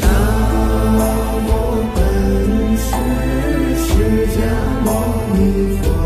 南无本师释迦牟尼佛。